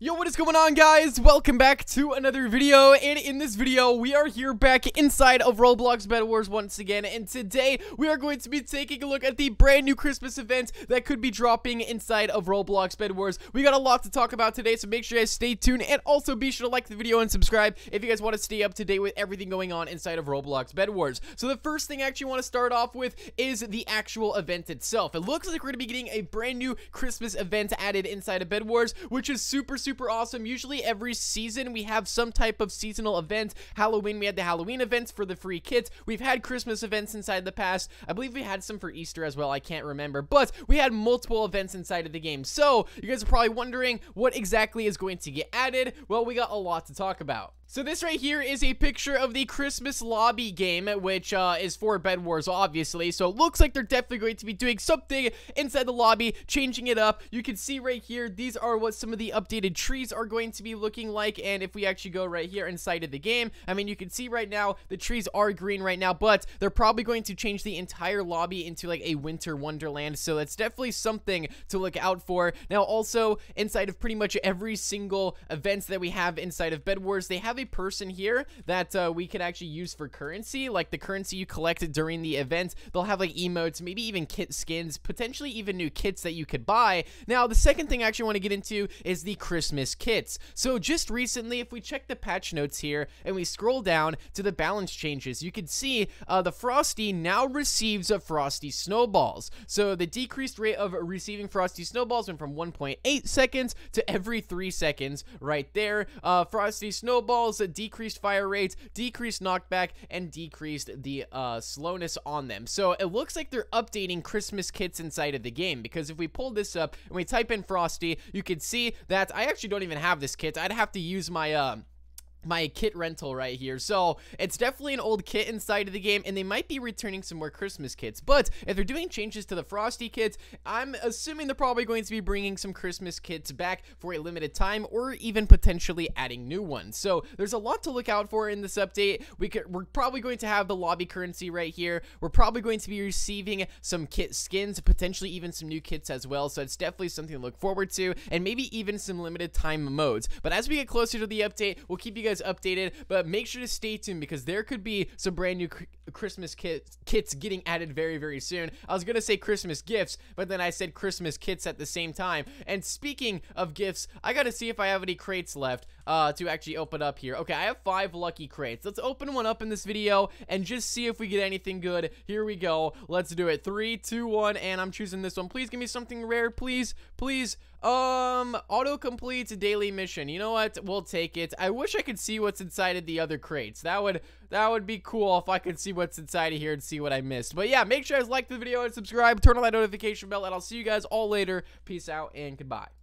Yo, what is going on guys? Welcome back to another video, and in this video, we are here back inside of Roblox Bed Wars once again, and today, we are going to be taking a look at the brand new Christmas event that could be dropping inside of Roblox Bed Wars. We got a lot to talk about today, so make sure you guys stay tuned, and also be sure to like the video and subscribe if you guys want to stay up to date with everything going on inside of Roblox Bed Wars. So the first thing I actually want to start off with is the actual event itself. It looks like we're going to be getting a brand new Christmas event added inside of Bed Wars, which is super, super super awesome. Usually every season we have some type of seasonal event. Halloween, we had the Halloween events for the free kits. We've had Christmas events inside the past. I believe we had some for Easter as well. I can't remember. But we had multiple events inside of the game. So you guys are probably wondering what exactly is going to get added. Well, we got a lot to talk about. So this right here is a picture of the Christmas lobby game, which uh, is for Bed Wars, obviously. So it looks like they're definitely going to be doing something inside the lobby, changing it up. You can see right here, these are what some of the updated trees are going to be looking like. And if we actually go right here inside of the game, I mean, you can see right now, the trees are green right now, but they're probably going to change the entire lobby into like a winter wonderland. So that's definitely something to look out for. Now, also, inside of pretty much every single event that we have inside of Bed Wars, they have have a person here that uh, we could actually use for currency, like the currency you collected during the event. They'll have like emotes, maybe even kit skins, potentially even new kits that you could buy. Now, the second thing I actually want to get into is the Christmas kits. So just recently, if we check the patch notes here and we scroll down to the balance changes, you can see uh, the Frosty now receives a Frosty Snowballs. So the decreased rate of receiving Frosty Snowballs went from 1.8 seconds to every 3 seconds right there. Uh, Frosty Snowballs decreased fire rates, decreased knockback, and decreased the uh, slowness on them. So it looks like they're updating Christmas kits inside of the game because if we pull this up and we type in Frosty, you can see that I actually don't even have this kit. I'd have to use my... Uh, my kit rental right here. So it's definitely an old kit inside of the game and they might be returning some more Christmas kits. But if they're doing changes to the Frosty kits, I'm assuming they're probably going to be bringing some Christmas kits back for a limited time or even potentially adding new ones. So there's a lot to look out for in this update. We could, we're probably going to have the lobby currency right here. We're probably going to be receiving some kit skins, potentially even some new kits as well. So it's definitely something to look forward to and maybe even some limited time modes. But as we get closer to the update, we'll keep you guys updated, but make sure to stay tuned because there could be some brand new Christmas kits, kits getting added very, very soon. I was going to say Christmas gifts, but then I said Christmas kits at the same time. And speaking of gifts, I got to see if I have any crates left uh, to actually open up here. Okay, I have five lucky crates. Let's open one up in this video and just see if we get anything good. Here we go. Let's do it. Three, two, one, and I'm choosing this one. Please give me something rare, please. Please. Um, auto autocomplete daily mission. You know what? We'll take it. I wish I could see what's inside of the other crates. That would that would be cool if I could see what's inside of here and see what I missed. But yeah, make sure you guys like the video and subscribe, turn on that notification bell, and I'll see you guys all later. Peace out and goodbye.